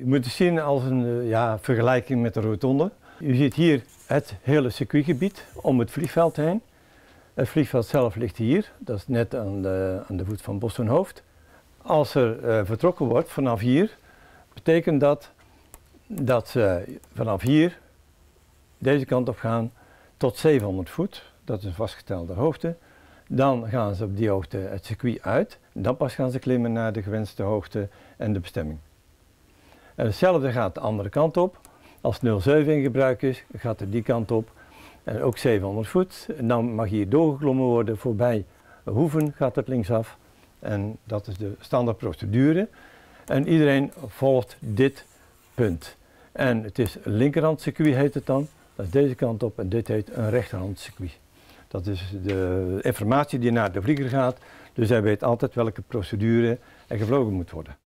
Je moet het zien als een eh, ja, vergelijking met de rotonde. U ziet hier het hele circuitgebied om het vliegveld heen. Het vliegveld zelf ligt hier, dat is net aan de, aan de voet van Bostonhoofd. Als er uh, vertrokken wordt vanaf hier, betekent dat dat ze vanaf hier deze kant op gaan tot 700 voet. Dat is een vastgestelde hoogte. Dan gaan ze op die hoogte het circuit uit. Dan pas gaan ze klimmen naar de gewenste hoogte en de bestemming. En hetzelfde gaat de andere kant op. Als 07 in gebruik is, gaat het die kant op. En ook 700 voet. En dan mag hier doorgeklommen worden. Voorbij Hoeven gaat het linksaf. En dat is de standaard procedure. En iedereen volgt dit punt. En het is linkerhandcircuit heet het dan. Dat is deze kant op en dit heet een rechterhandcircuit. Dat is de informatie die naar de vlieger gaat. Dus hij weet altijd welke procedure er gevlogen moet worden.